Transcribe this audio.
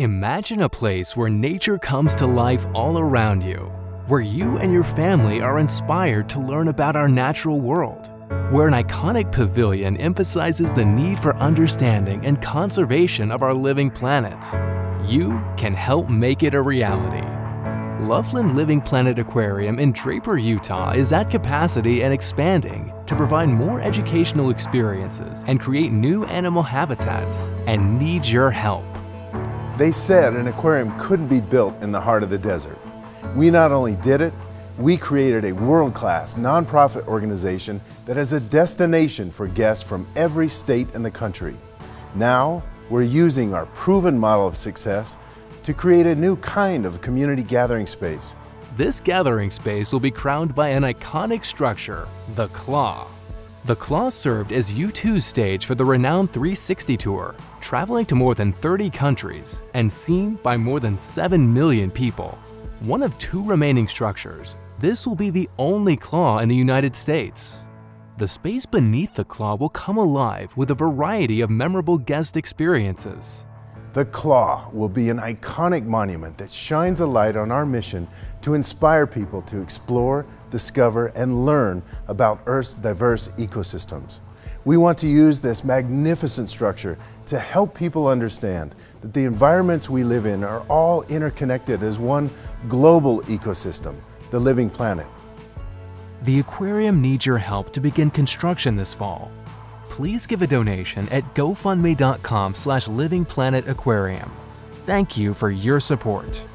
Imagine a place where nature comes to life all around you, where you and your family are inspired to learn about our natural world, where an iconic pavilion emphasizes the need for understanding and conservation of our living planet. You can help make it a reality. Loveland Living Planet Aquarium in Draper, Utah is at capacity and expanding to provide more educational experiences and create new animal habitats and needs your help. They said an aquarium couldn't be built in the heart of the desert. We not only did it, we created a world-class nonprofit organization that is a destination for guests from every state in the country. Now, we're using our proven model of success to create a new kind of community gathering space. This gathering space will be crowned by an iconic structure, the Claw. The Claw served as U2's stage for the renowned 360 Tour, traveling to more than 30 countries and seen by more than 7 million people. One of two remaining structures, this will be the only Claw in the United States. The space beneath the Claw will come alive with a variety of memorable guest experiences. The Claw will be an iconic monument that shines a light on our mission to inspire people to explore, discover, and learn about Earth's diverse ecosystems. We want to use this magnificent structure to help people understand that the environments we live in are all interconnected as one global ecosystem, the living planet. The aquarium needs your help to begin construction this fall please give a donation at gofundme.com slash livingplanetaquarium. Thank you for your support.